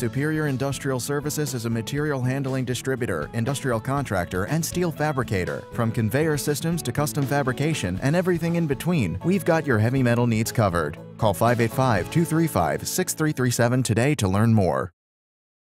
Superior Industrial Services is a material handling distributor, industrial contractor, and steel fabricator. From conveyor systems to custom fabrication and everything in between, we've got your heavy metal needs covered. Call 585 235 6337 today to learn more.